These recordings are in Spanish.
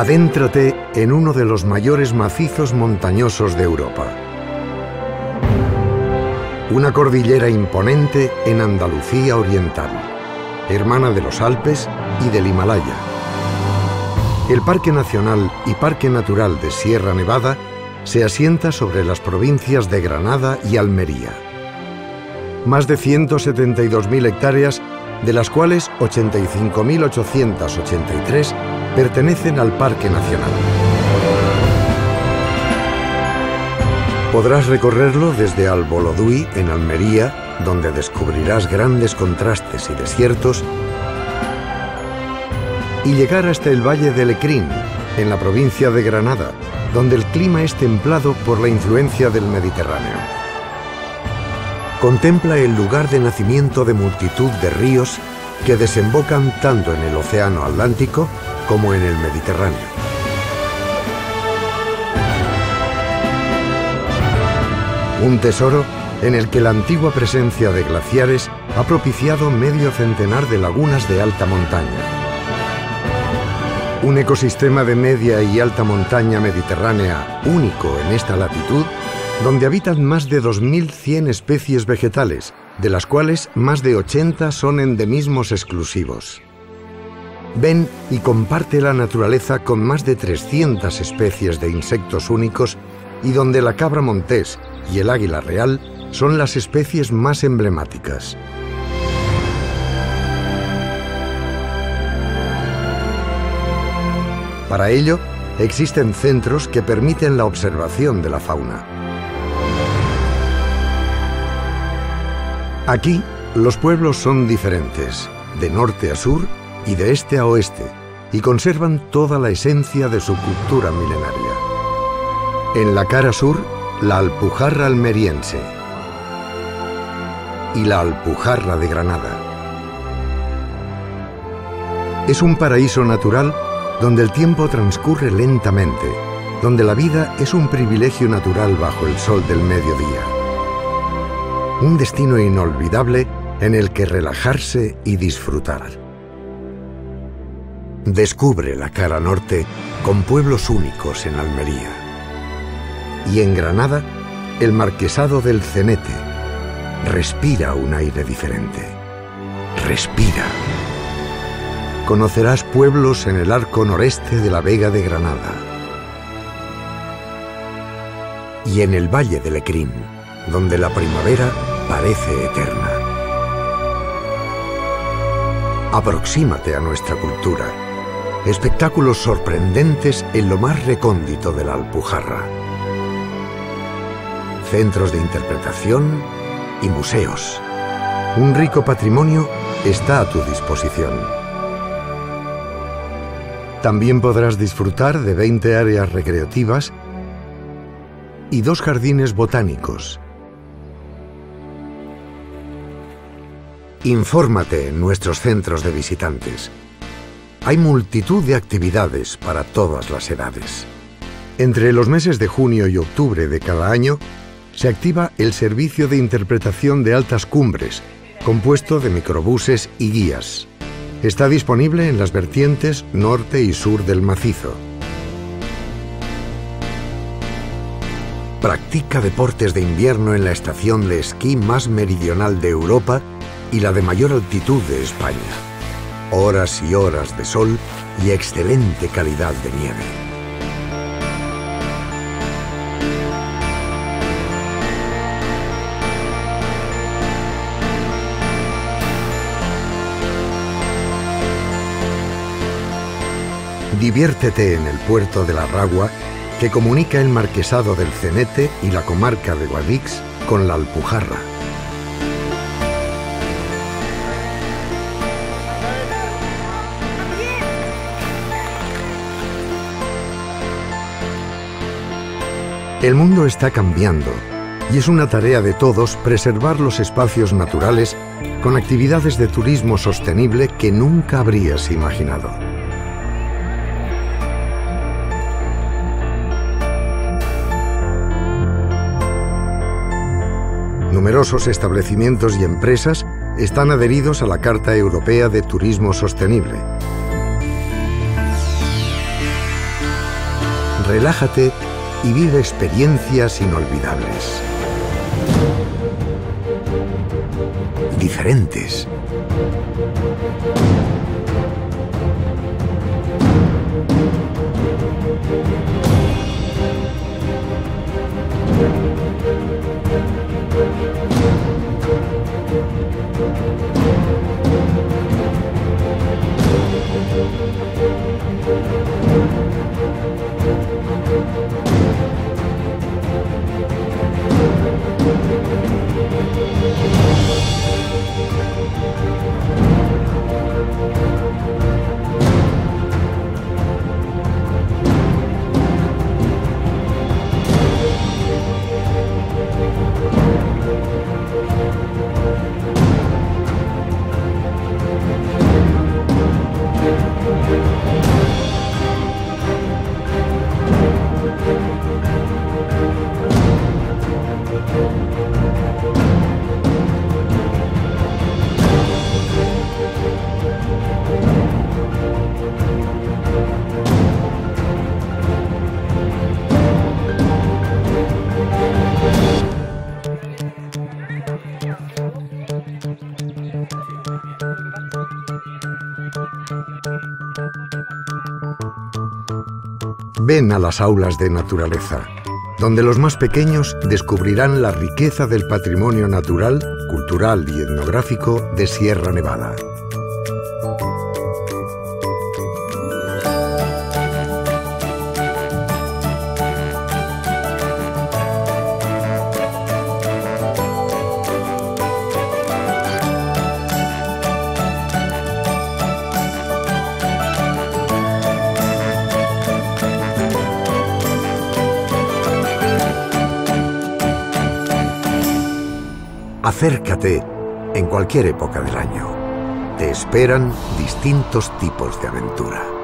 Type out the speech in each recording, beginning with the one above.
Adéntrate en uno de los mayores macizos montañosos de Europa. Una cordillera imponente en Andalucía Oriental, hermana de los Alpes y del Himalaya. El Parque Nacional y Parque Natural de Sierra Nevada se asienta sobre las provincias de Granada y Almería. Más de 172.000 hectáreas, de las cuales 85.883 pertenecen al Parque Nacional. Podrás recorrerlo desde Albolodui, en Almería, donde descubrirás grandes contrastes y desiertos, y llegar hasta el Valle de Lecrín, en la provincia de Granada, donde el clima es templado por la influencia del Mediterráneo. Contempla el lugar de nacimiento de multitud de ríos que desembocan tanto en el Océano Atlántico como en el Mediterráneo. Un tesoro en el que la antigua presencia de glaciares ha propiciado medio centenar de lagunas de alta montaña. Un ecosistema de media y alta montaña mediterránea único en esta latitud, donde habitan más de 2.100 especies vegetales, de las cuales más de 80 son endemismos exclusivos. Ven y comparte la naturaleza con más de 300 especies de insectos únicos y donde la cabra montés y el águila real son las especies más emblemáticas. Para ello, existen centros que permiten la observación de la fauna. Aquí, los pueblos son diferentes, de norte a sur y de este a oeste, y conservan toda la esencia de su cultura milenaria. En la cara sur, la Alpujarra almeriense y la Alpujarra de Granada. Es un paraíso natural donde el tiempo transcurre lentamente, donde la vida es un privilegio natural bajo el sol del mediodía. Un destino inolvidable en el que relajarse y disfrutar. Descubre la cara norte con pueblos únicos en Almería. Y en Granada, el marquesado del Cenete. Respira un aire diferente. Respira. Conocerás pueblos en el arco noreste de la Vega de Granada. Y en el Valle de Lecrín, donde la primavera parece eterna. Aproxímate a nuestra cultura. Espectáculos sorprendentes en lo más recóndito de la Alpujarra. Centros de interpretación y museos. Un rico patrimonio está a tu disposición. También podrás disfrutar de 20 áreas recreativas y dos jardines botánicos. Infórmate en nuestros centros de visitantes. Hay multitud de actividades para todas las edades. Entre los meses de junio y octubre de cada año, se activa el servicio de interpretación de altas cumbres, compuesto de microbuses y guías. Está disponible en las vertientes norte y sur del macizo. Practica deportes de invierno en la estación de esquí más meridional de Europa y la de mayor altitud de España. Horas y horas de sol y excelente calidad de nieve. Diviértete en el puerto de la Ragua que comunica el marquesado del Cenete y la comarca de Guadix con la Alpujarra. El mundo está cambiando y es una tarea de todos preservar los espacios naturales con actividades de turismo sostenible que nunca habrías imaginado. Numerosos establecimientos y empresas están adheridos a la Carta Europea de Turismo Sostenible. relájate y vive experiencias inolvidables. Diferentes. Ven a las aulas de naturaleza, donde los más pequeños descubrirán la riqueza del patrimonio natural, cultural y etnográfico de Sierra Nevada. Acércate en cualquier época del año. Te esperan distintos tipos de aventura.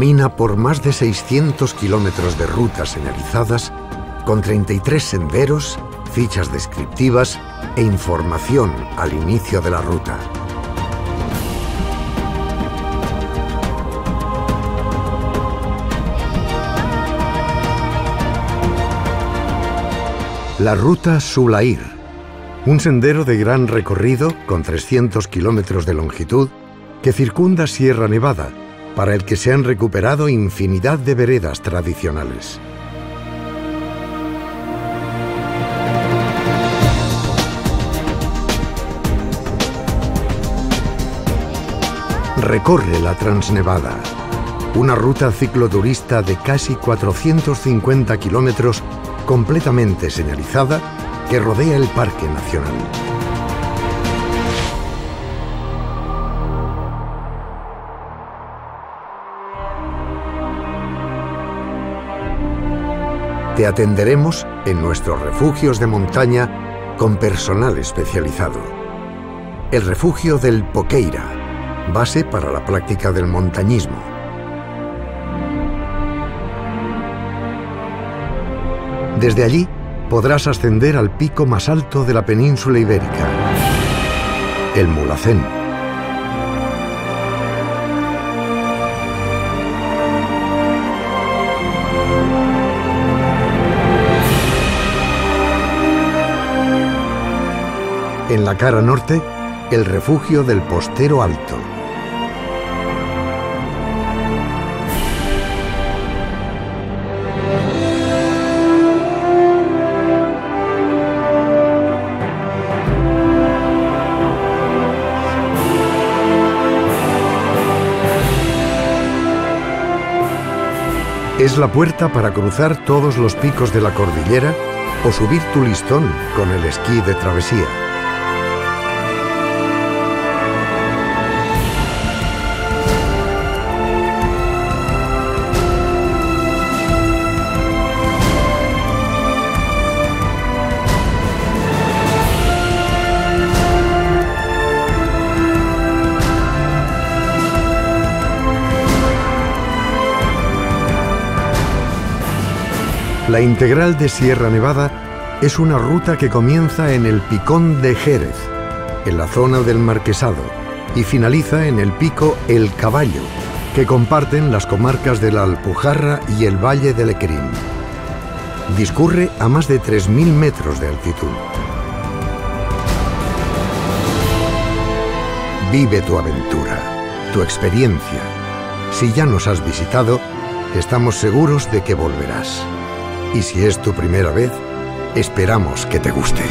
Por más de 600 kilómetros de rutas señalizadas, con 33 senderos, fichas descriptivas e información al inicio de la ruta. La ruta Sulair, un sendero de gran recorrido con 300 kilómetros de longitud que circunda Sierra Nevada, para el que se han recuperado infinidad de veredas tradicionales. Recorre la Transnevada, una ruta cicloturista de casi 450 kilómetros completamente señalizada que rodea el Parque Nacional. Te atenderemos en nuestros refugios de montaña con personal especializado. El refugio del Poqueira, base para la práctica del montañismo. Desde allí podrás ascender al pico más alto de la península ibérica, el Mulhacén. En la cara norte, el refugio del Postero Alto. Es la puerta para cruzar todos los picos de la cordillera o subir tu listón con el esquí de travesía. La integral de Sierra Nevada es una ruta que comienza en el Picón de Jerez, en la zona del Marquesado, y finaliza en el pico El Caballo, que comparten las comarcas de la Alpujarra y el Valle del Equerín. Discurre a más de 3.000 metros de altitud. Vive tu aventura, tu experiencia. Si ya nos has visitado, estamos seguros de que volverás. Y si es tu primera vez, esperamos que te guste.